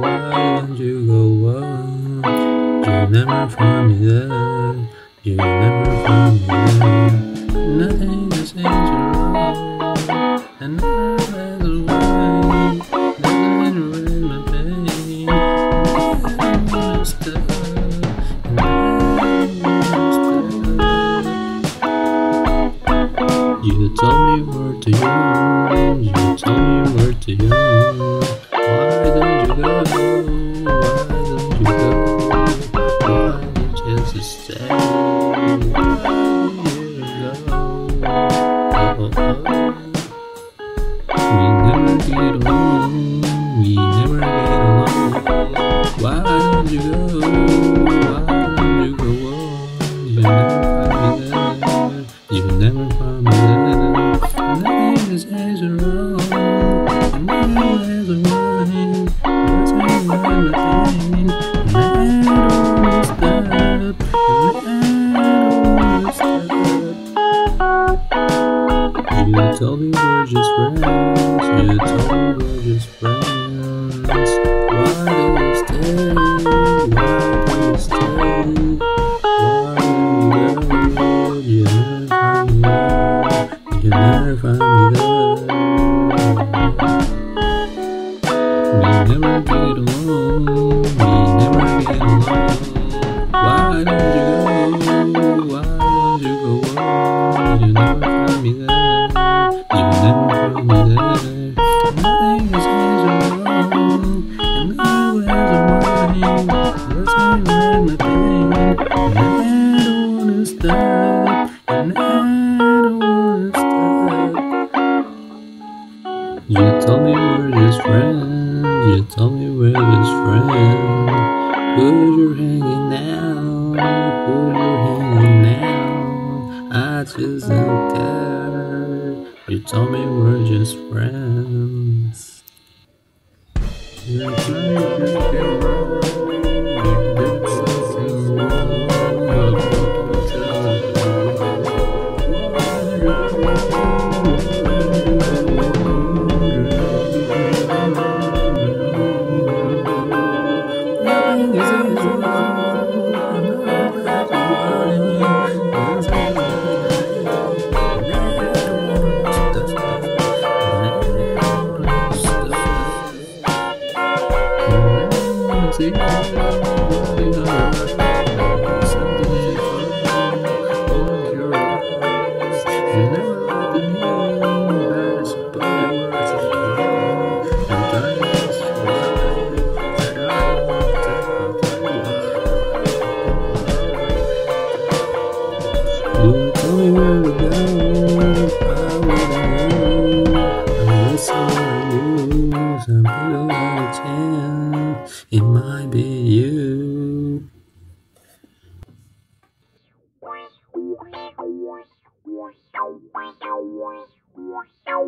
why don't you go on? You never find me there, you never find me there. Nothing is injured, and never away. Nothing with my pain, I'm stuck. You told me where to go. Why don't you just stay? Why do you go? Oh, oh, oh. We never get along. We never get along. Why don't you go? Why don't you go? You never find me there. You never find me there. Nothing is as wrong. Nothing is right. Doesn't rhyme nothing. And You told me we're just friends. You told me we're just friends. Why do you stay? Why do you stay? Why do you go? You never find me there. You never find me there. We never get along. We never get along. Why don't you You me we're just friends. Who you're hanging now? Who you're hanging now? I just don't care. You told me we're just friends. You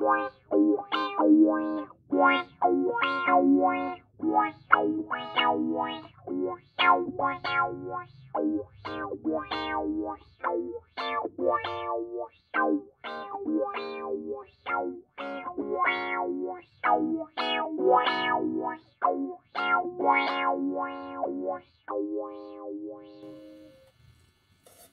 Wow.